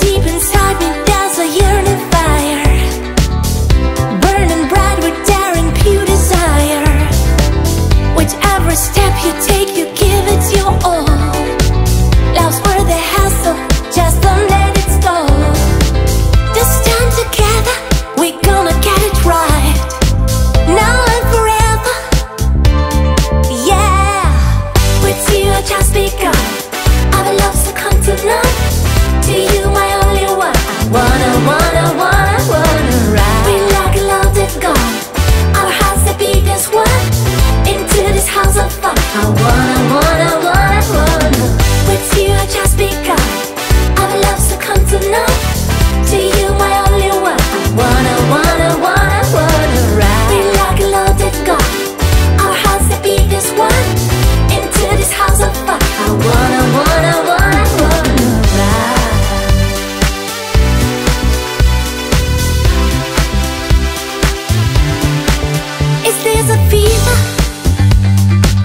deep inside me.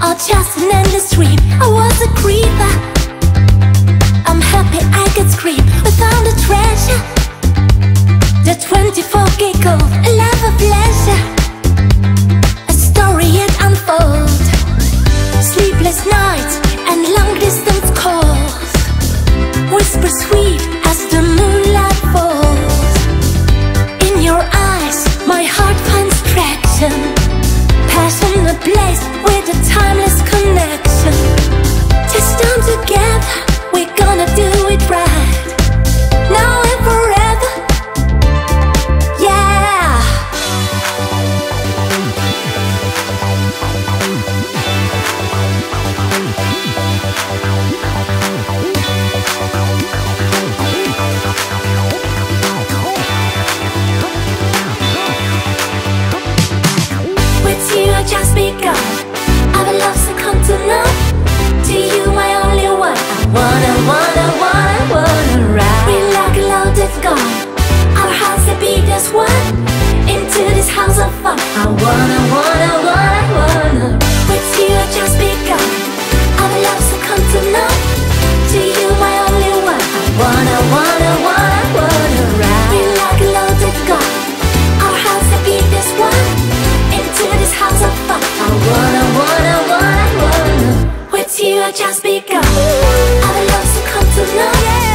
or just an endless dream I was a creeper. I'm happy I could scream. We found a treasure. The 24K A love of pleasure. A story yet unfold. Sleepless nights and long distance calls. Whisper sweet. place with a timeless connection just begun Our love's a come to love.